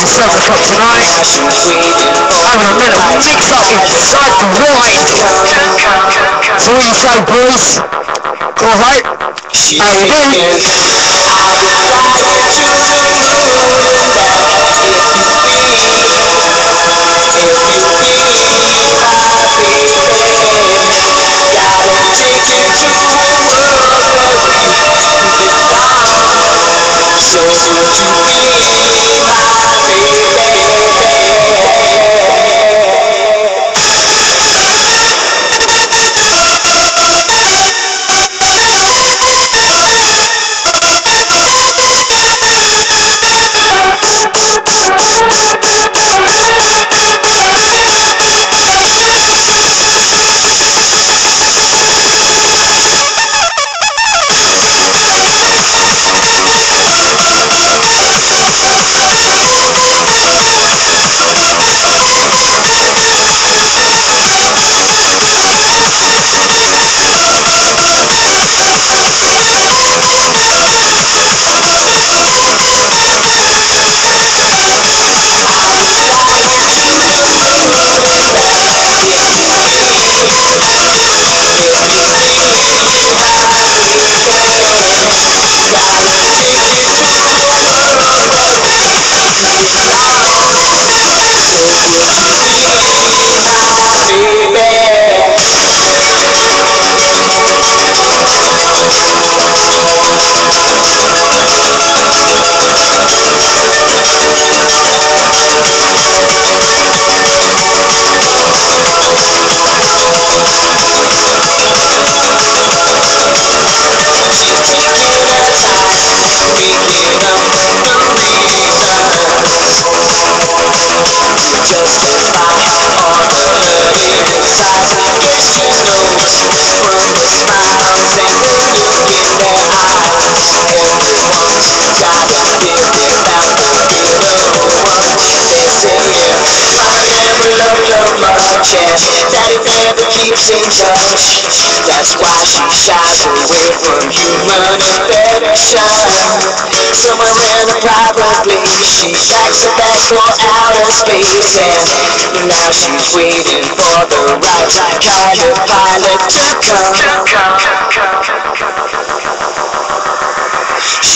at 7 o'clock tonight. Having a mix up inside the wine. So what you say, boys? Alright? How you?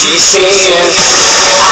she said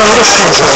Agora, agora sim.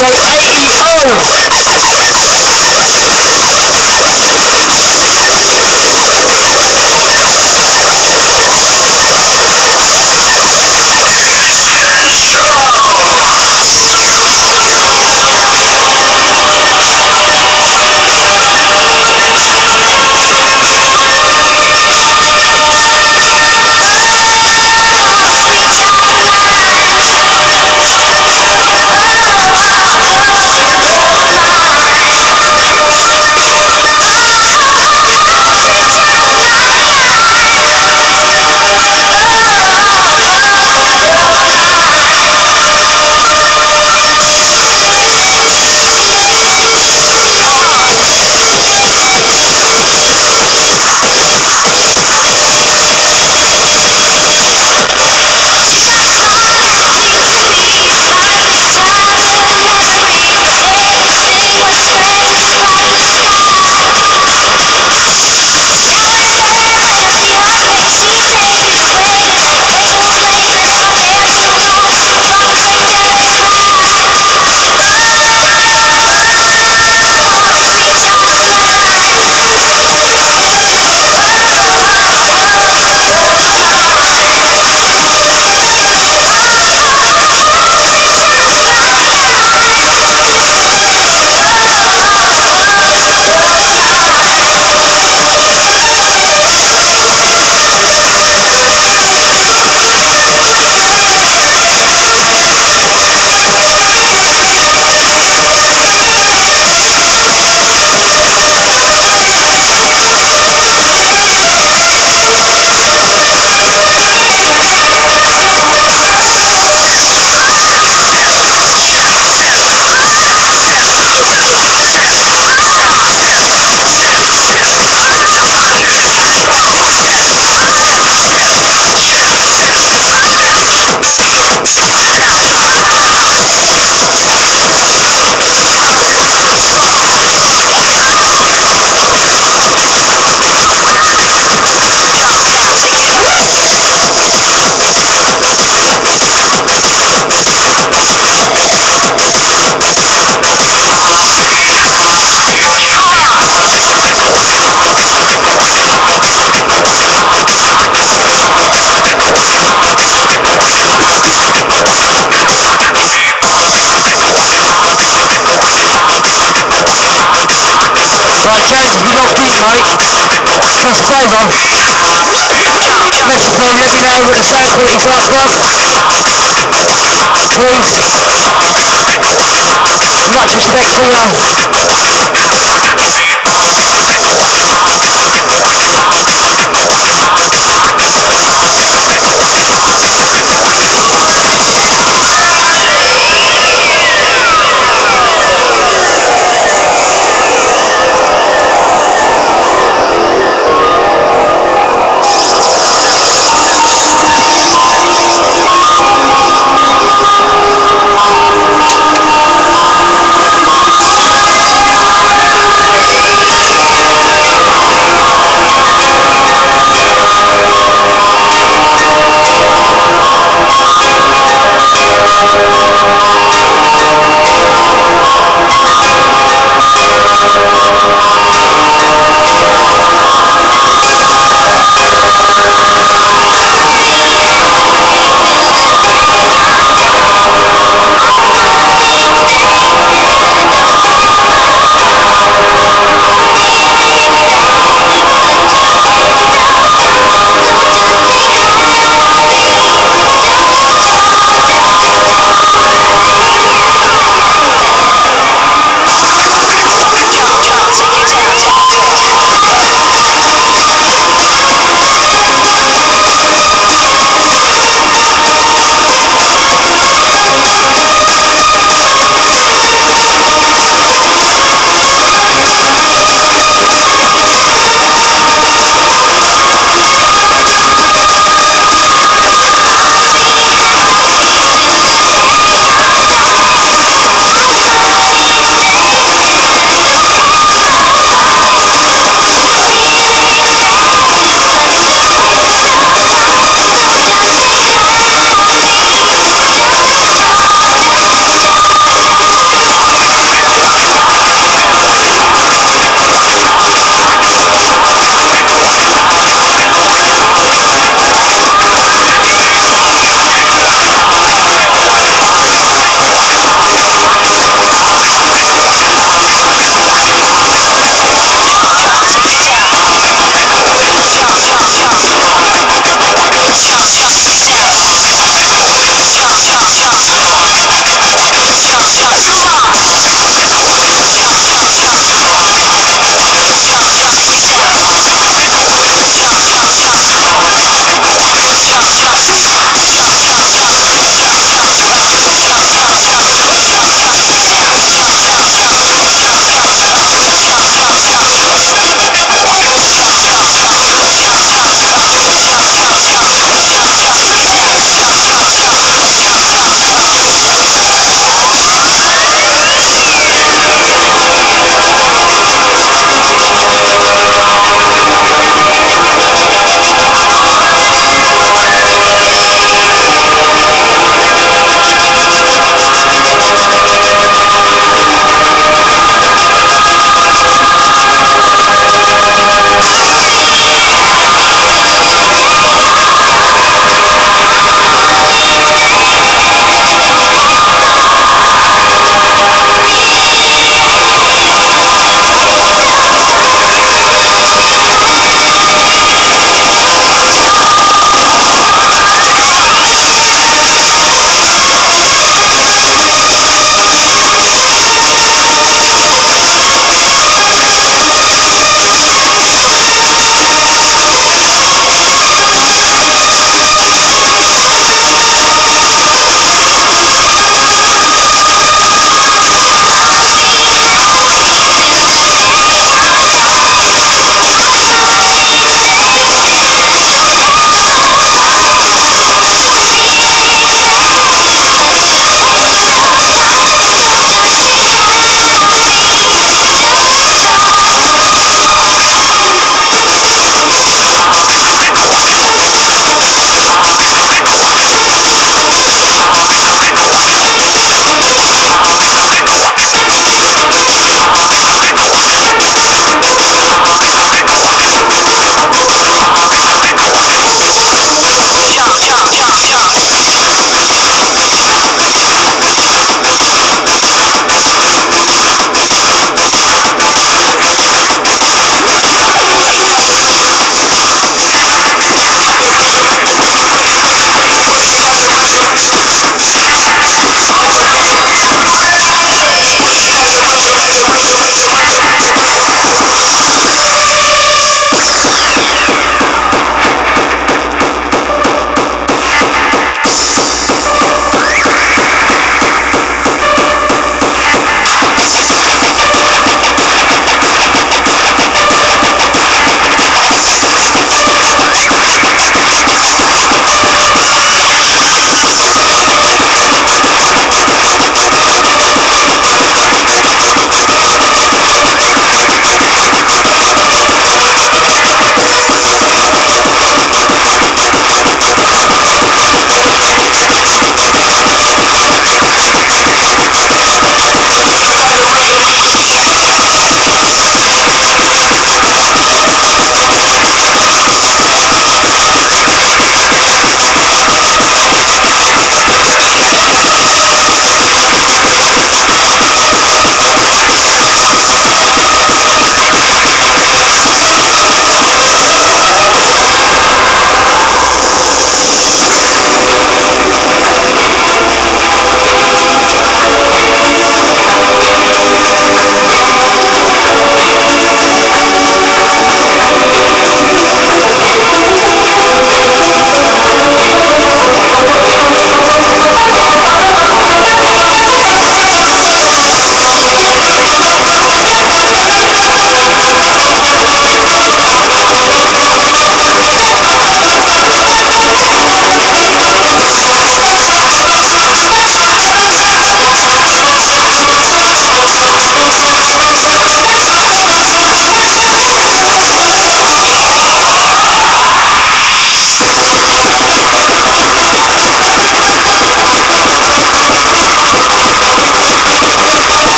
The DJ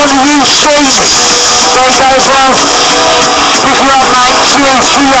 some new faces. Thank you guys love. Pick you up, Mike. See you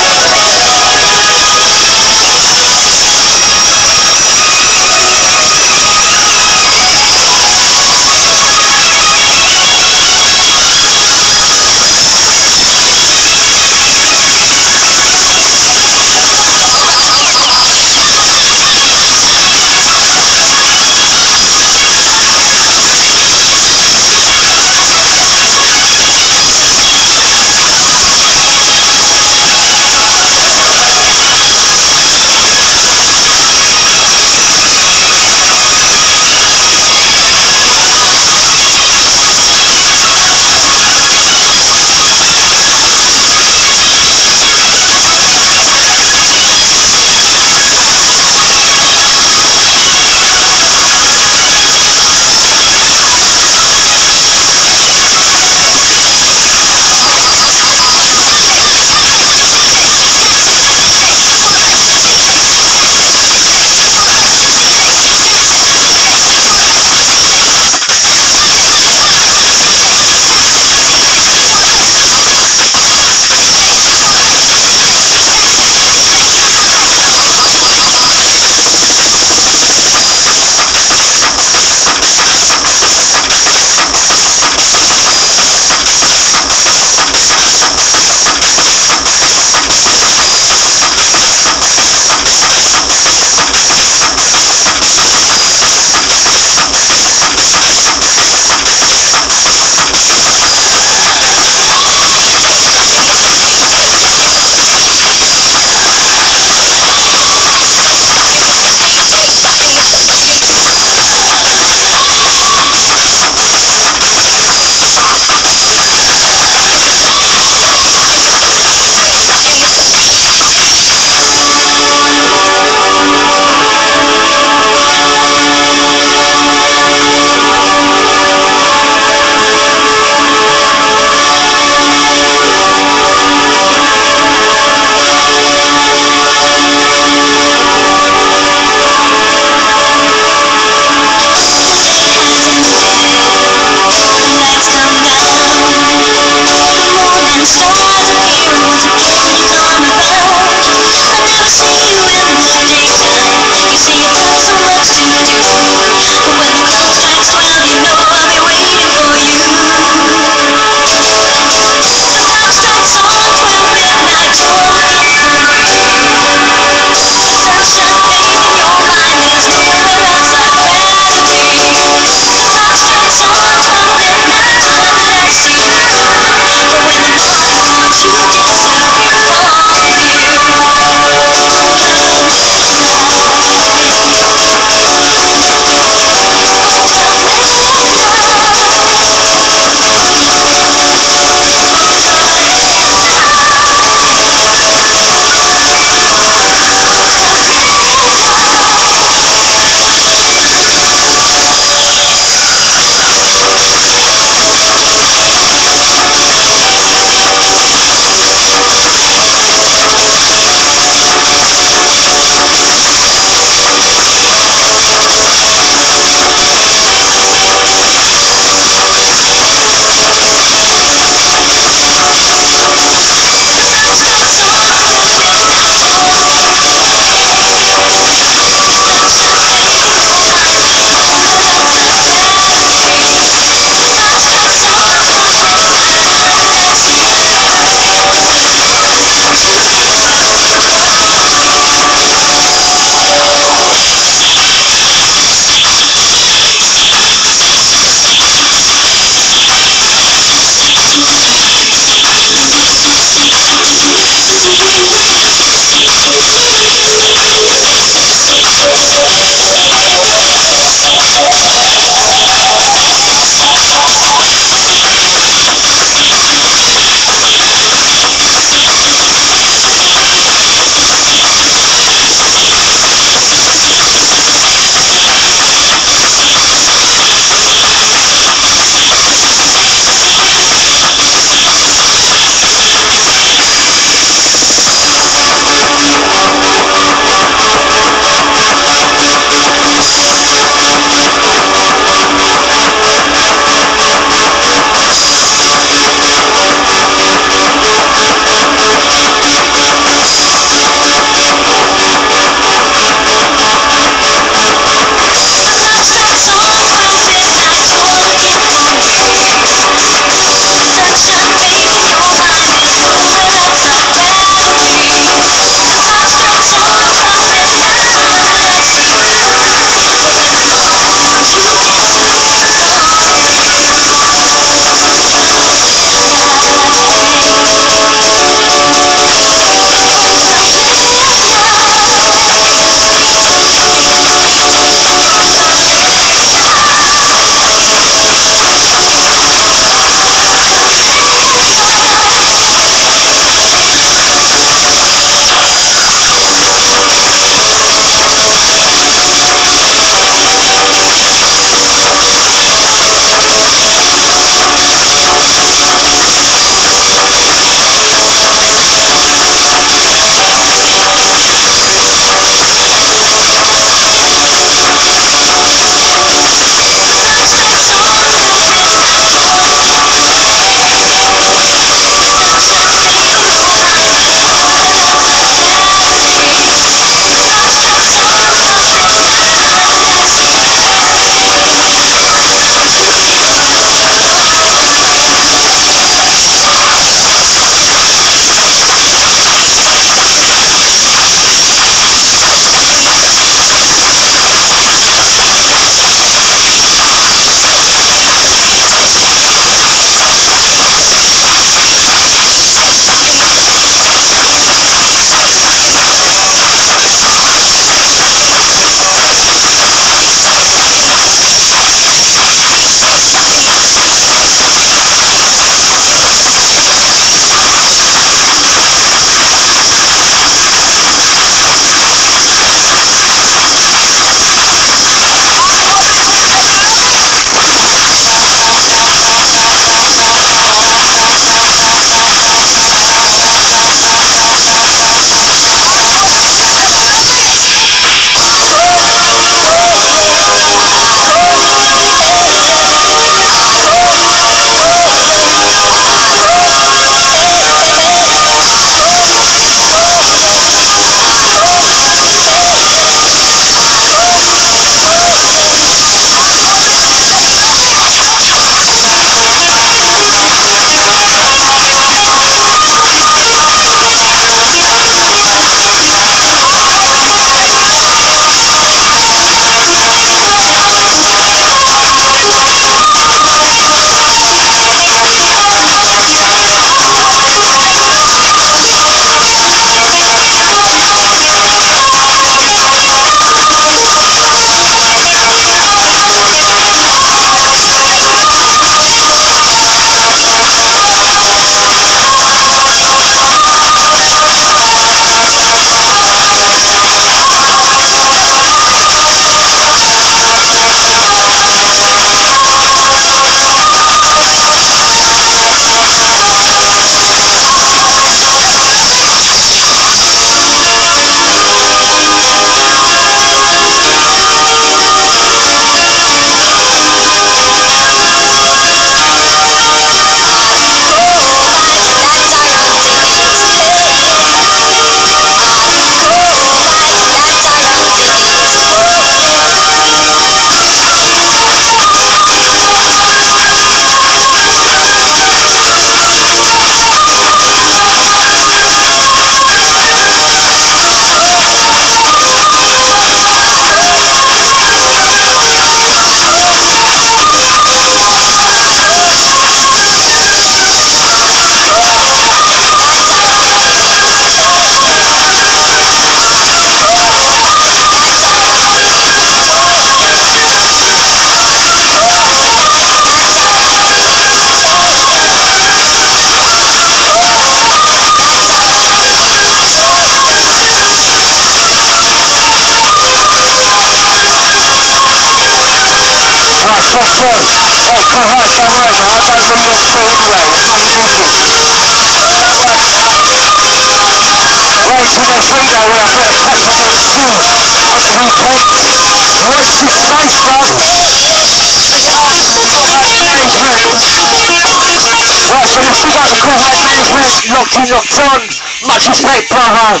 son, much respect, brother.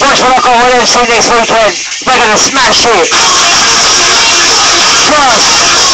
Watch what on MC next weekend. We're gonna smash it. Trust.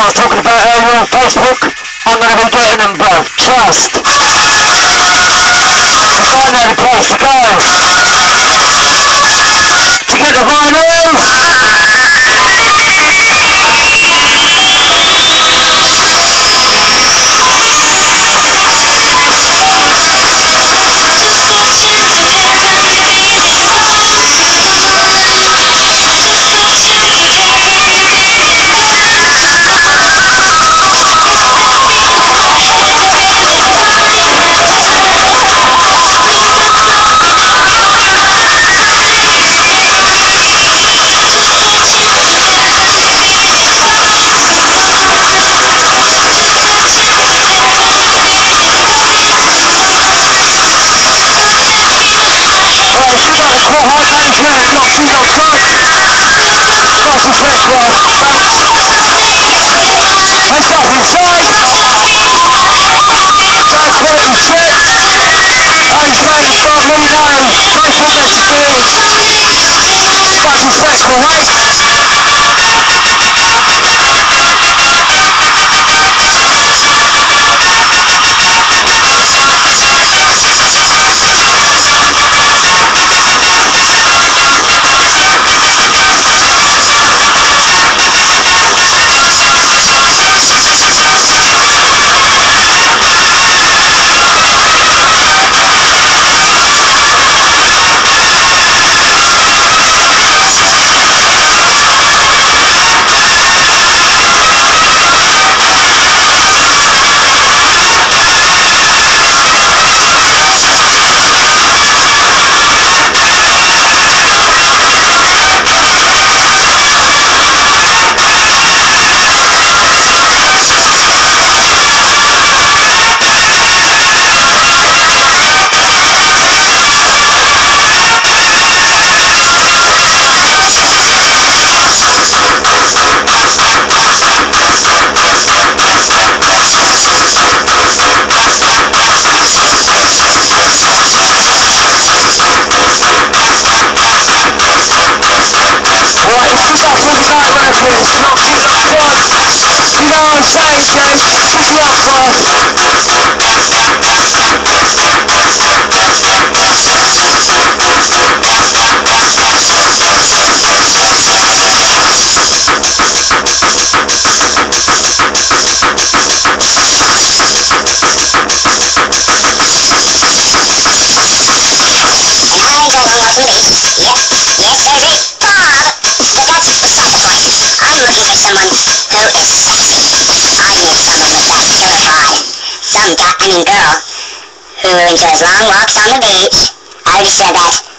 I was talking about earlier on Facebook, I'm going to be getting them, bro. Trust. I the place to go. I mean girl, who enjoys long walks on the beach. I already said that.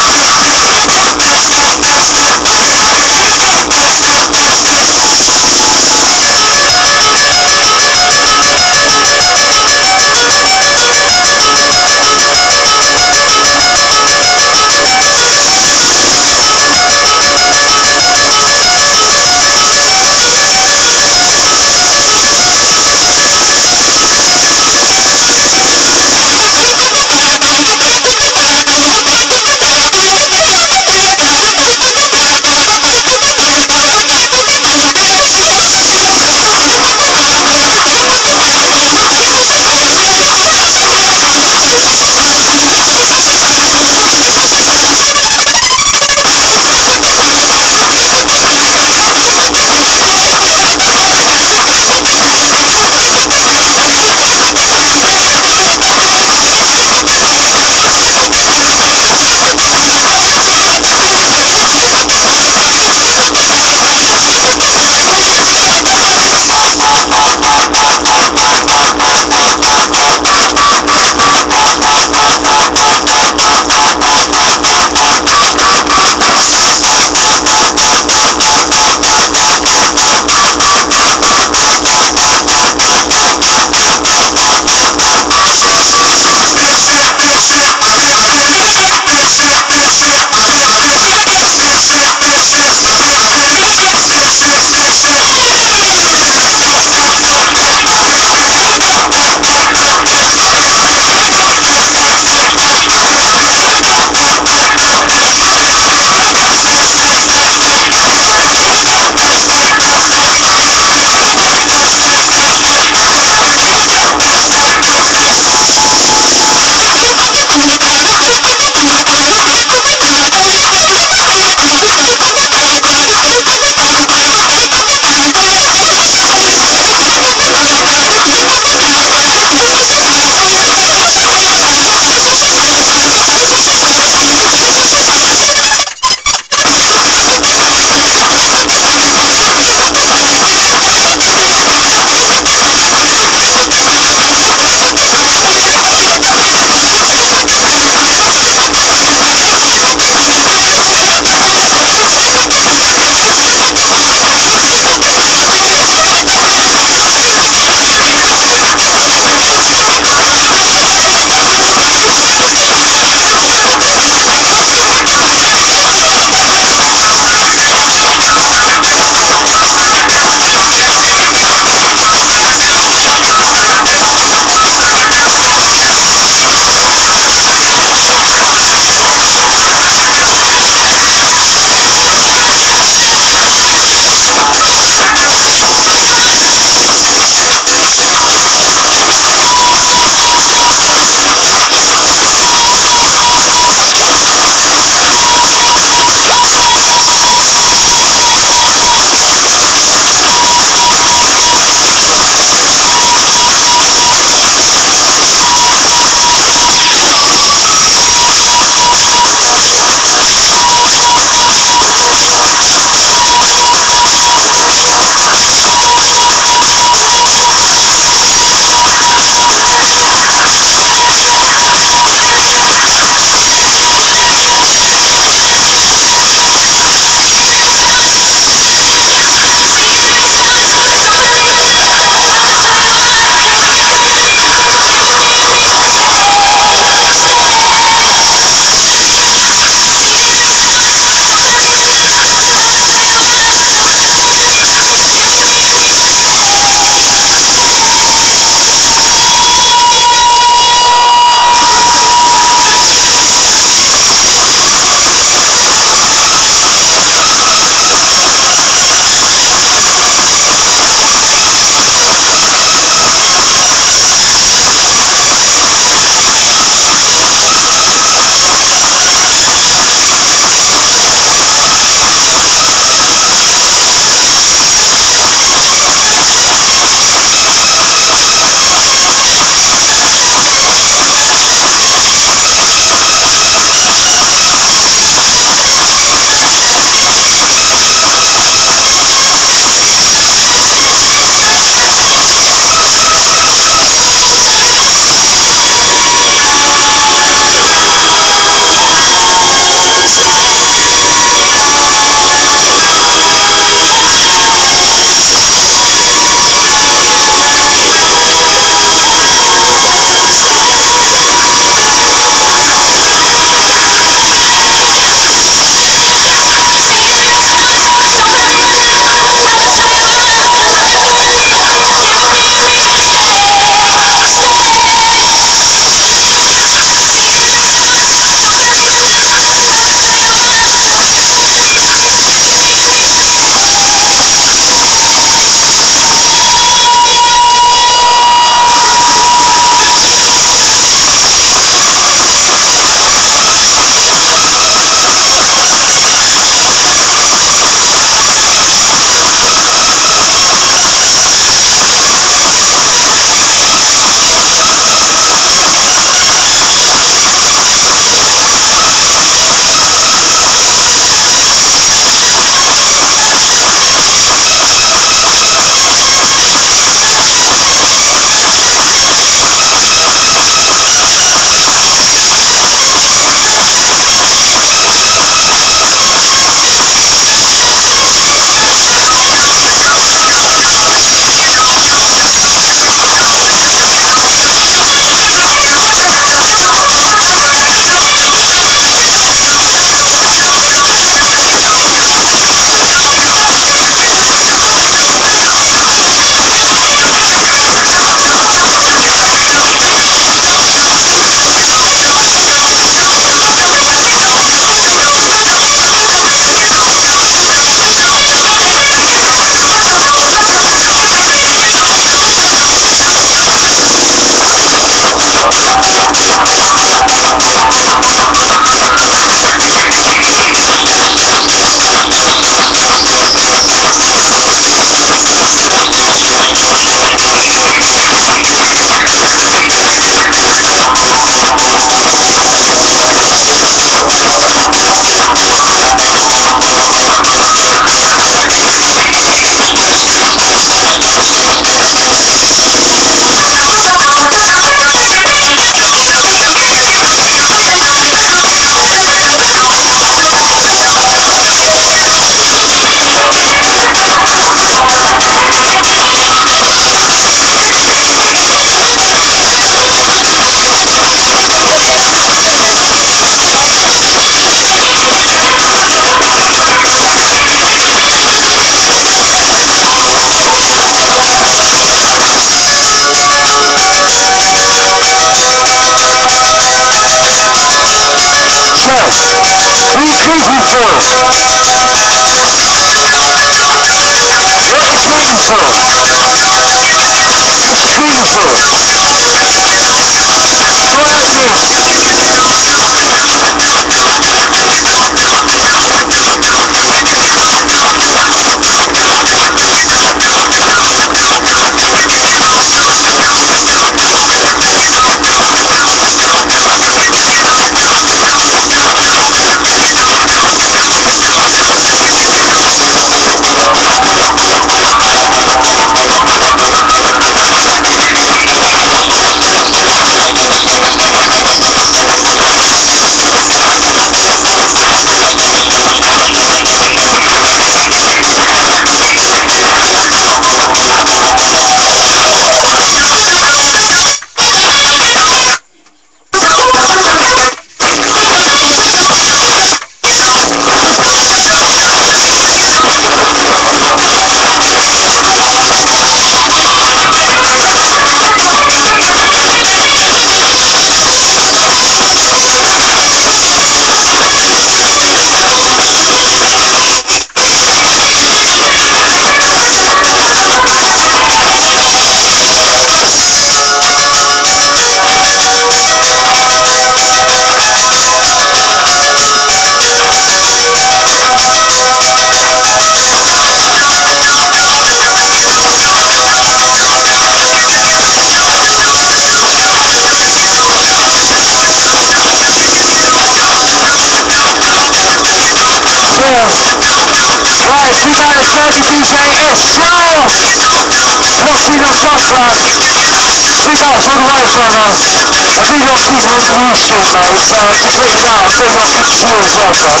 Mate, so just let you know, I'm doing my 52 as well, son.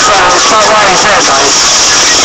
So, no worries there, mate.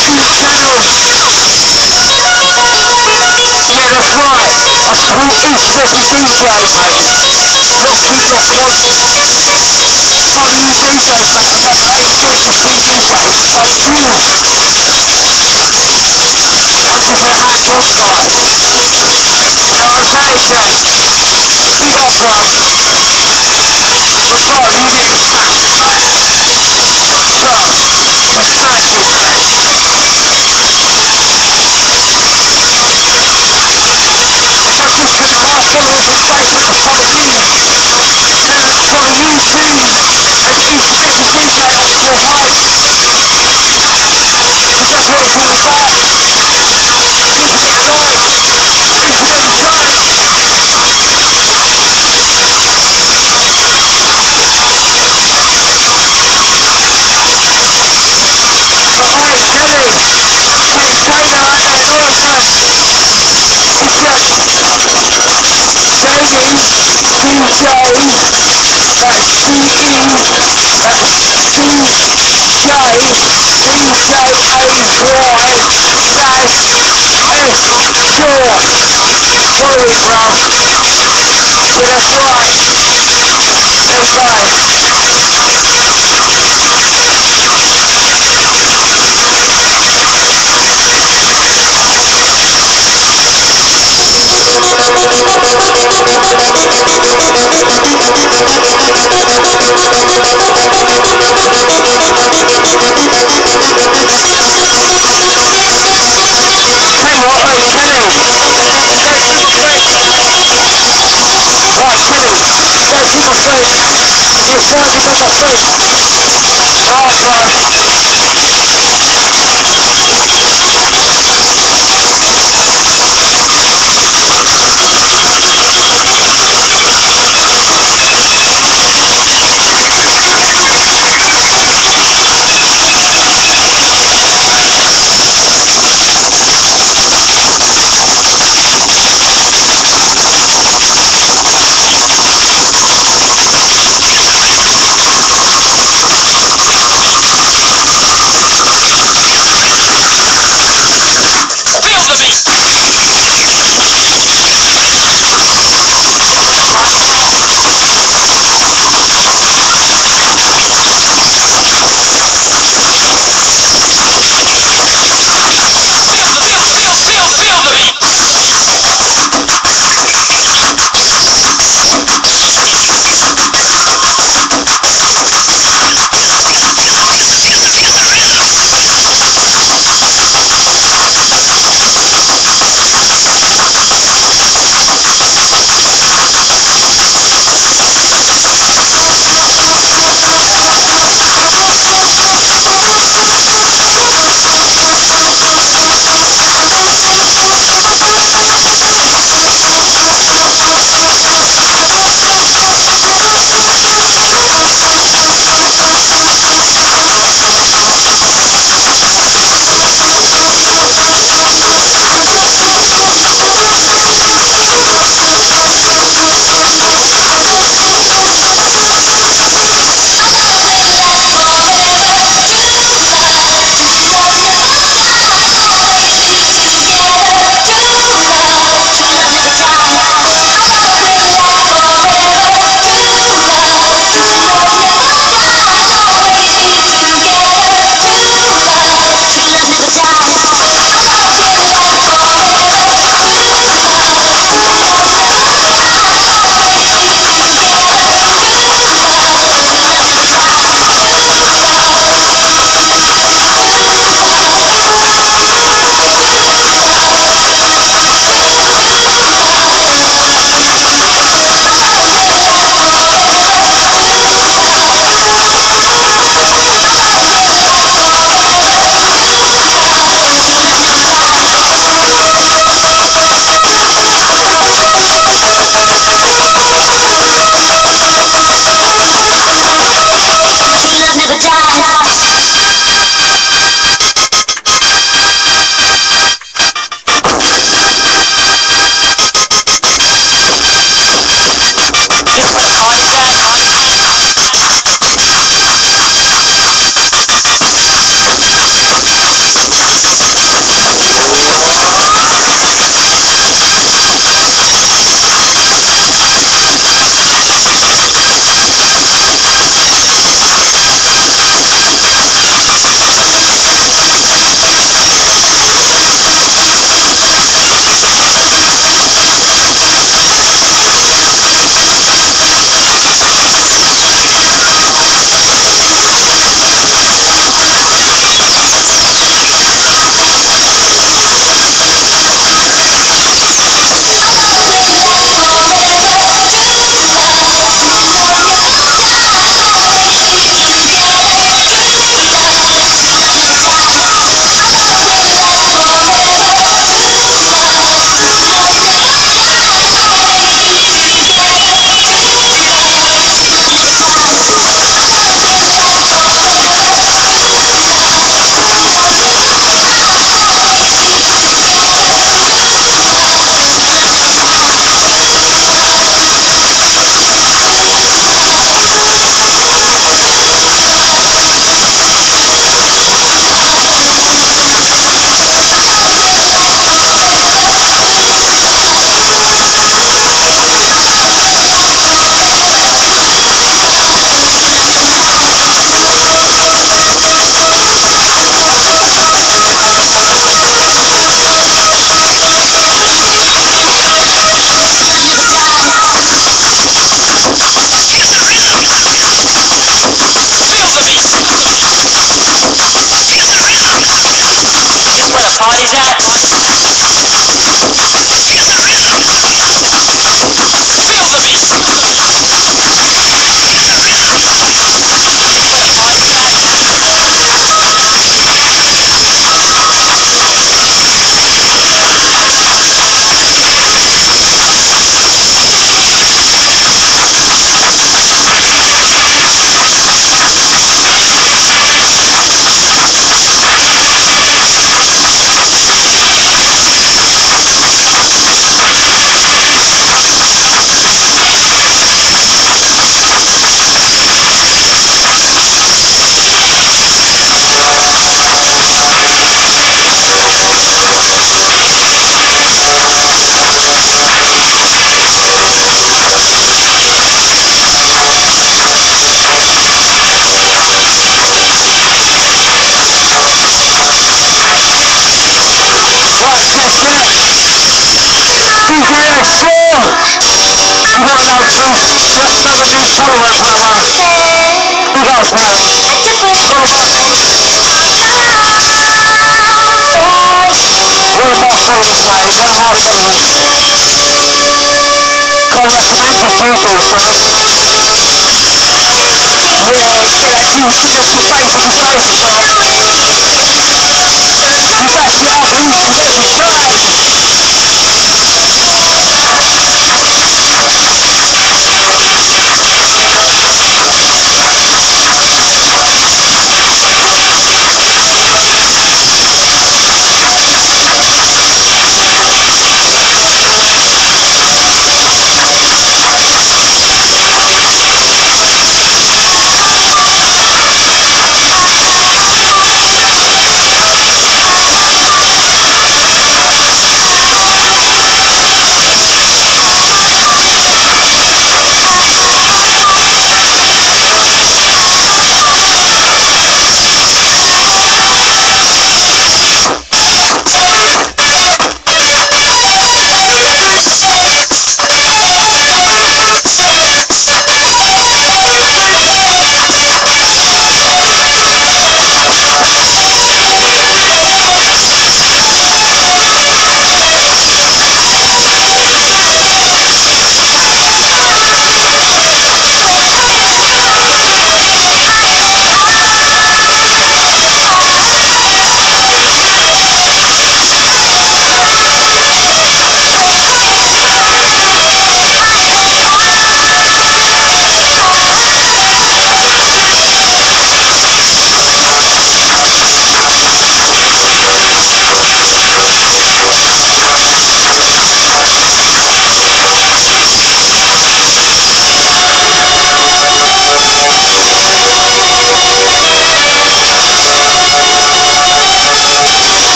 YouTube channel. Yeah, that's right. I sweet every DJ, not one. Some of you DJs, mate, I've had eight gigs of free DJs. Like you. I'm just a hat job guy. You know what I'm saying, Jay? Big up, bro. But bro, you need